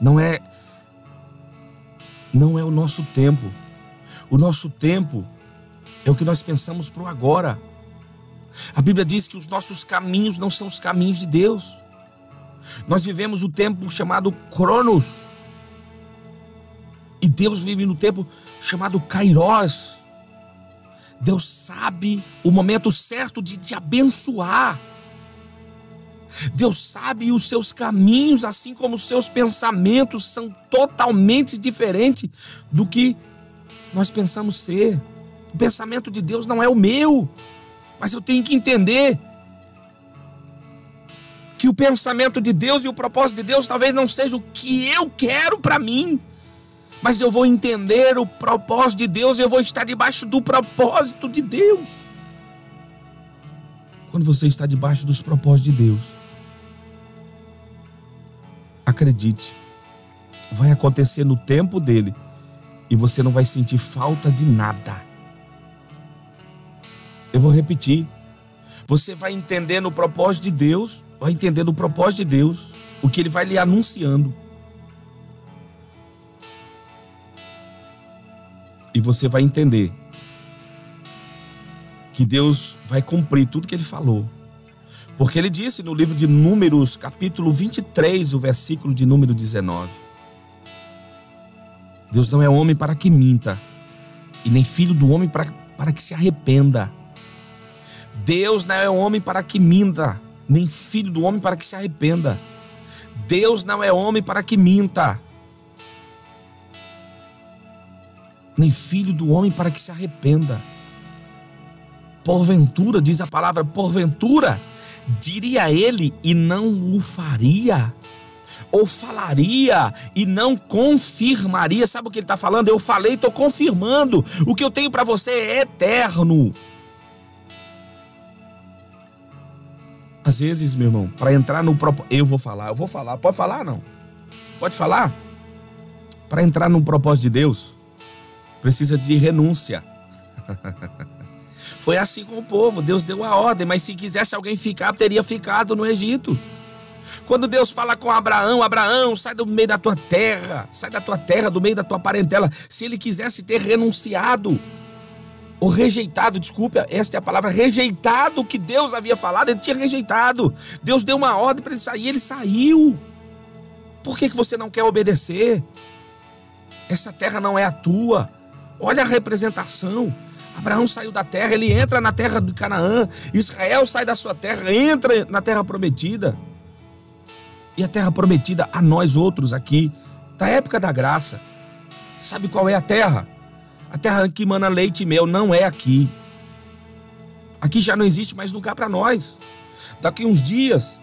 Não é não é o nosso tempo. O nosso tempo é o que nós pensamos para o agora. A Bíblia diz que os nossos caminhos não são os caminhos de Deus. Nós vivemos o tempo chamado Cronos. E Deus vive no tempo chamado Kairos. Deus sabe o momento certo de te abençoar. Deus sabe os seus caminhos, assim como os seus pensamentos são totalmente diferentes do que nós pensamos ser. O pensamento de Deus não é o meu. Mas eu tenho que entender que o pensamento de Deus e o propósito de Deus talvez não seja o que eu quero para mim, mas eu vou entender o propósito de Deus e eu vou estar debaixo do propósito de Deus. Quando você está debaixo dos propósitos de Deus, acredite, vai acontecer no tempo dele e você não vai sentir falta de nada. Eu vou repetir. Você vai entender no propósito de Deus, vai entender no propósito de Deus o que ele vai lhe anunciando. E você vai entender que Deus vai cumprir tudo que ele falou. Porque ele disse no livro de Números, capítulo 23, o versículo de número 19: Deus não é homem para que minta, e nem filho do homem para, para que se arrependa. Deus não é homem para que minta, nem filho do homem para que se arrependa. Deus não é homem para que minta, nem filho do homem para que se arrependa. Porventura, diz a palavra, porventura, diria ele e não o faria? Ou falaria e não confirmaria? Sabe o que ele está falando? Eu falei estou confirmando. O que eu tenho para você é eterno. Às vezes, meu irmão, para entrar no propósito. Eu vou falar, eu vou falar. Pode falar, não? Pode falar? Para entrar no propósito de Deus, precisa de renúncia. Foi assim com o povo. Deus deu a ordem, mas se quisesse alguém ficar, teria ficado no Egito. Quando Deus fala com Abraão, Abraão, sai do meio da tua terra, sai da tua terra, do meio da tua parentela. Se ele quisesse ter renunciado, ou rejeitado, desculpa, esta é a palavra, rejeitado que Deus havia falado, ele tinha rejeitado. Deus deu uma ordem para ele sair, ele saiu. Por que, que você não quer obedecer? Essa terra não é a tua. Olha a representação. Abraão saiu da terra, ele entra na terra de Canaã. Israel sai da sua terra, entra na terra prometida. E a terra prometida a nós outros aqui, da época da graça. Sabe qual é a terra? A terra que mana leite e mel não é aqui. Aqui já não existe mais lugar para nós. Daqui uns dias,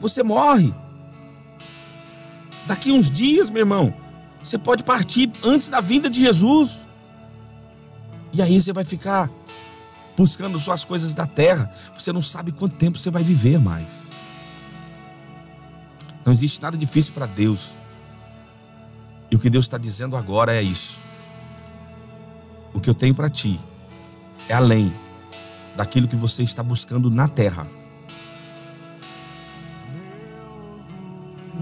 você morre. Daqui uns dias, meu irmão, você pode partir antes da vinda de Jesus. E aí você vai ficar buscando suas coisas da terra. Você não sabe quanto tempo você vai viver mais. Não existe nada difícil para Deus. E o que Deus está dizendo agora é isso. O que eu tenho para ti é além daquilo que você está buscando na terra.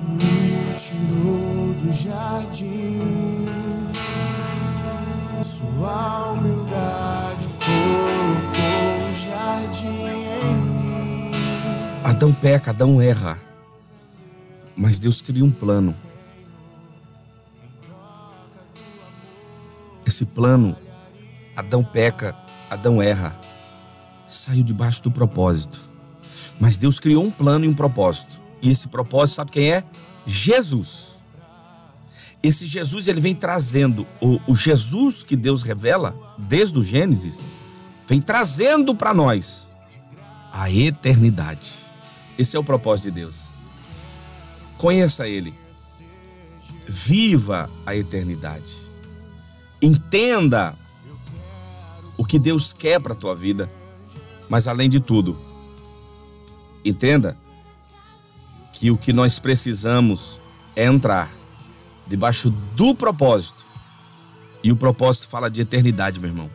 Me tirou do jardim, sua humildade colocou o jardim em mim. Adão peca, Adão erra. Mas Deus cria um plano. Esse plano, Adão peca, Adão erra. Saiu debaixo do propósito. Mas Deus criou um plano e um propósito. E esse propósito, sabe quem é? Jesus. Esse Jesus, ele vem trazendo, o, o Jesus que Deus revela, desde o Gênesis, vem trazendo para nós a eternidade. Esse é o propósito de Deus. Conheça Ele. Viva a eternidade. Entenda o que Deus quer para a tua vida. Mas além de tudo, entenda que o que nós precisamos é entrar debaixo do propósito. E o propósito fala de eternidade, meu irmão.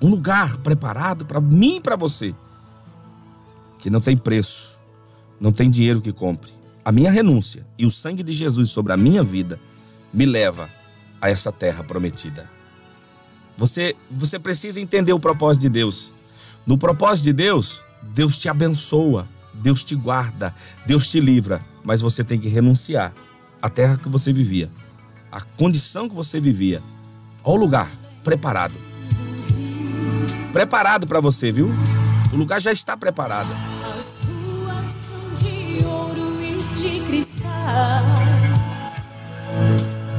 Um lugar preparado para mim e para você, que não tem preço, não tem dinheiro que compre. A minha renúncia e o sangue de Jesus sobre a minha vida me leva a essa terra prometida. Você, você precisa entender o propósito de Deus. No propósito de Deus, Deus te abençoa, Deus te guarda, Deus te livra, mas você tem que renunciar à terra que você vivia, à condição que você vivia, ao lugar preparado. Preparado para você, viu? O lugar já está preparado. As ruas são de ouro e de cristais.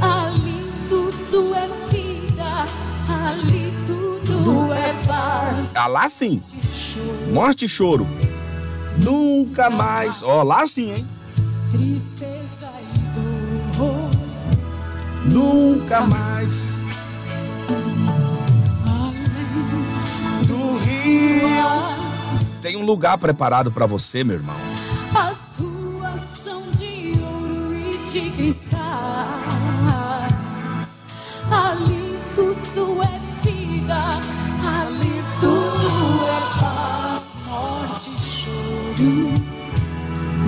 Ali tudo é vida, ali tudo é Ah, lá sim. Morte e choro. Nunca mais. Ó, lá sim, hein? Tristeza e. Nunca mais. Do rio. Tem um lugar preparado para você, meu irmão. As ruas são de ouro e de cristais. Ali tudo é vida, ali tudo é paz, morte e choro.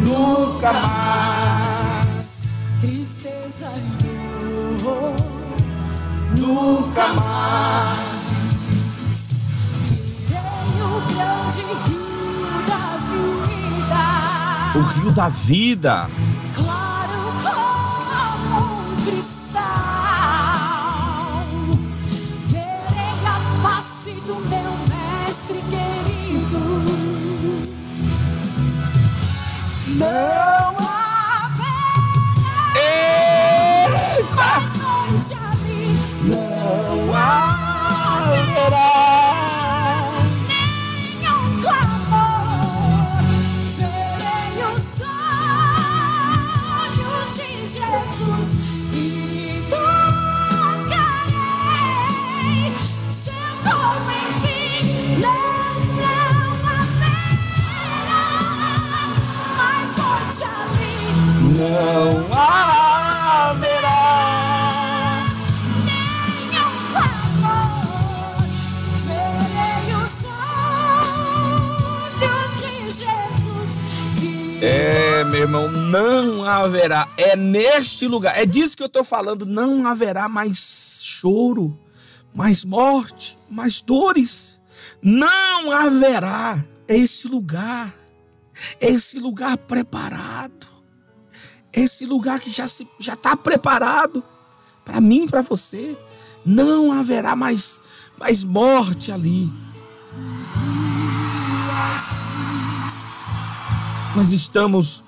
Nunca mais. Tristeza e dor. Nunca mais. Virei o grande rio da vida. O rio da vida. Claro como um cristal. Verei a face do meu mestre querido. Não noite ali. Não não haverá. É neste lugar. É disso que eu tô falando. Não haverá mais choro, mais morte, mais dores. Não haverá. É esse lugar. É esse lugar preparado. É esse lugar que já está preparado para mim, para você. Não haverá mais mais morte ali. Nós estamos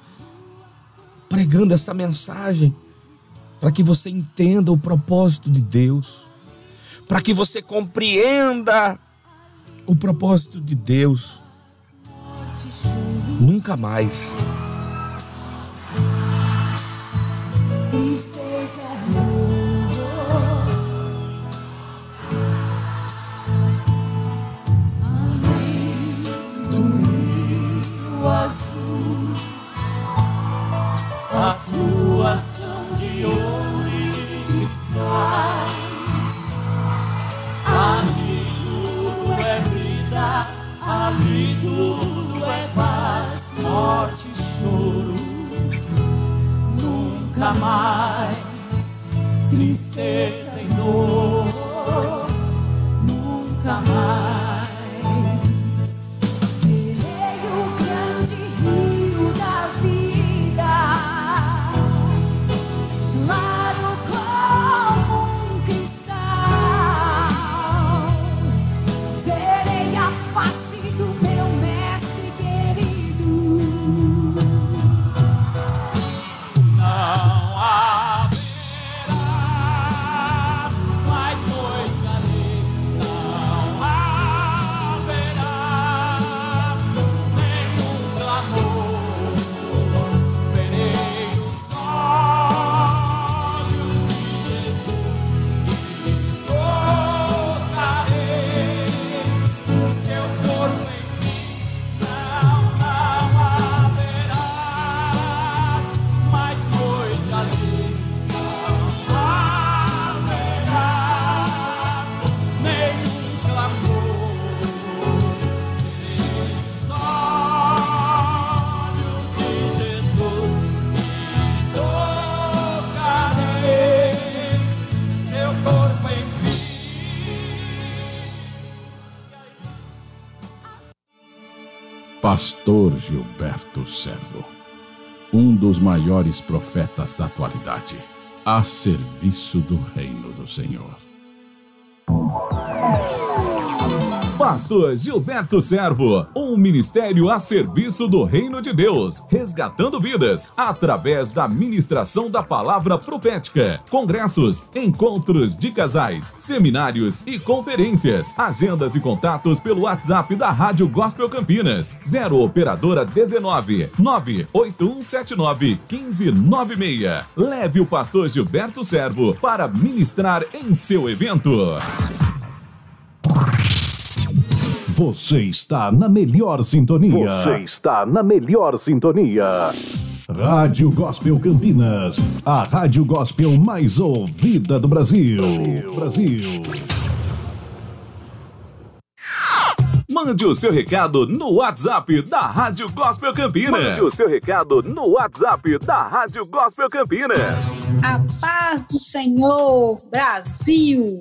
pregando essa mensagem para que você entenda o propósito de Deus, para que você compreenda o propósito de Deus. Nunca mais. Além do rio azul, as ruas são de ouro e de cristais. Ali tudo é vida, ali tudo é paz, morte e choro nunca mais. Tristeza e dor, nunca mais. Dos maiores profetas da atualidade, a serviço do reino do Senhor. Pastor Gilberto Servo, um ministério a serviço do reino de Deus, resgatando vidas através da ministração da palavra profética, congressos, encontros de casais, seminários e conferências. Agendas e contatos pelo WhatsApp da Rádio Gospel Campinas, 0 operadora 19 98179 1596. Leve o pastor Gilberto Servo para ministrar em seu evento. Você está na melhor sintonia. Você está na melhor sintonia. Rádio Gospel Campinas, a rádio gospel mais ouvida do Brasil. Brasil. Mande o seu recado no WhatsApp da Rádio Gospel Campinas. Mande o seu recado no WhatsApp da Rádio Gospel Campinas. A paz do Senhor, Brasil.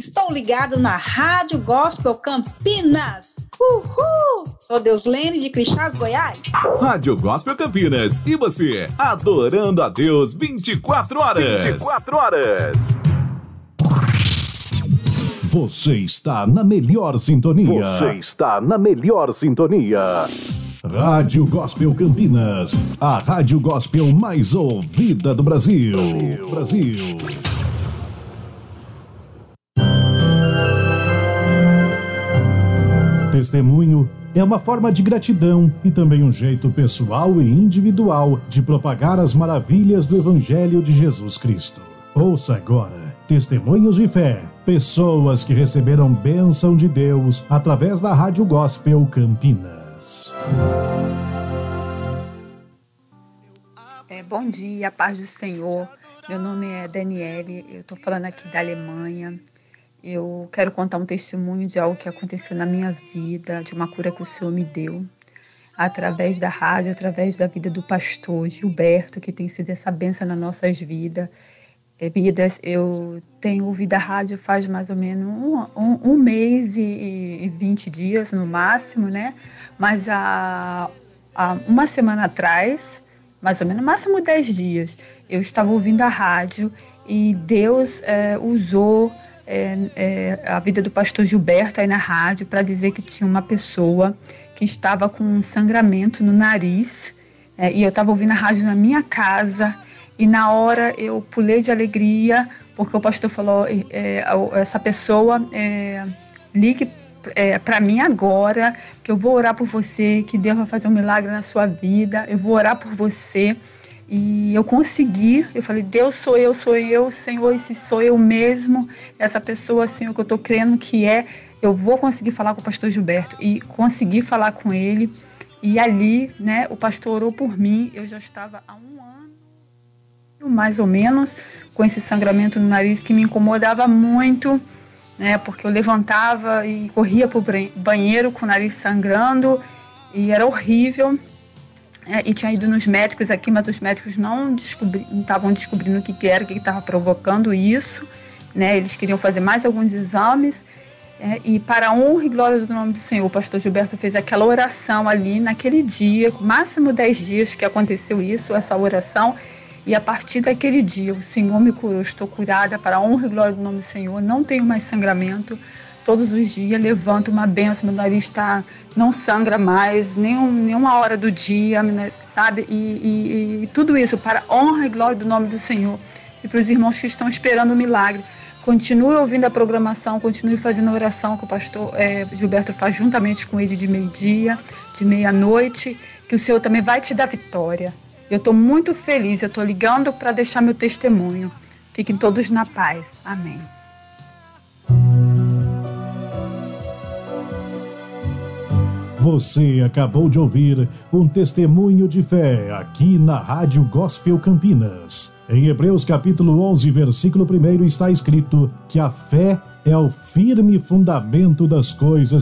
Estou ligado na Rádio Gospel Campinas. Uhul! Sou Deus Lene de Crixás, Goiás. Rádio Gospel Campinas. E você, adorando a Deus 24 horas. 24 horas. Você está na melhor sintonia. Você está na melhor sintonia. Rádio Gospel Campinas, a rádio gospel mais ouvida do Brasil. Brasil. Testemunho é uma forma de gratidão e também um jeito pessoal e individual de propagar as maravilhas do Evangelho de Jesus Cristo. Ouça agora testemunhos de fé, pessoas que receberam bênção de Deus através da Rádio Gospel Campinas. É, bom dia, paz do Senhor. Meu nome é Daniele, eu estou falando aqui da Alemanha. Eu quero contar um testemunho de algo que aconteceu na minha vida, de uma cura que o Senhor me deu, através da rádio, através da vida do pastor Gilberto, que tem sido essa benção nas nossas vidas. É, vidas. Eu tenho ouvido a rádio faz mais ou menos um, um, um mês e, e 20 dias no máximo, né? Mas há, há uma semana atrás, mais ou menos, máximo 10 dias, eu estava ouvindo a rádio e Deus é, usou é, é, a vida do pastor Gilberto aí na rádio para dizer que tinha uma pessoa que estava com um sangramento no nariz é, e eu estava ouvindo a rádio na minha casa e na hora eu pulei de alegria porque o pastor falou é, essa pessoa é, ligue é, para mim agora que eu vou orar por você que Deus vai fazer um milagre na sua vida eu vou orar por você e eu consegui, eu falei, Deus sou eu, sou eu, Senhor, esse sou eu mesmo, essa pessoa, Senhor, que eu estou crendo que é, eu vou conseguir falar com o pastor Gilberto. E consegui falar com ele, e ali, né, o pastor orou por mim, eu já estava há um ano, mais ou menos, com esse sangramento no nariz que me incomodava muito, né, porque eu levantava e corria para o banheiro com o nariz sangrando, e era horrível, é, e tinha ido nos médicos aqui, mas os médicos não estavam descobrindo o que, que era, o que estava provocando isso. Né? Eles queriam fazer mais alguns exames. É, e para a honra e glória do nome do Senhor, o pastor Gilberto fez aquela oração ali naquele dia, máximo 10 dias que aconteceu isso, essa oração. E a partir daquele dia, o Senhor me curou, estou curada para a honra e glória do nome do Senhor, não tenho mais sangramento. Todos os dias levanto uma benção, meu nariz está não sangra mais, nenhum, nenhuma hora do dia, né, sabe? E, e, e, tudo isso para honra e glória do nome do Senhor. E para os irmãos que estão esperando o milagre. Continue ouvindo a programação, continue fazendo a oração que o pastor é, Gilberto faz juntamente com ele de meio-dia, de meia-noite, que o Senhor também vai te dar vitória. Eu estou muito feliz, eu estou ligando para deixar meu testemunho. Fiquem todos na paz. Amém. Você acabou de ouvir um testemunho de fé aqui na Rádio Gospel Campinas. Em Hebreus capítulo 11, versículo 1 está escrito que a fé é o firme fundamento das coisas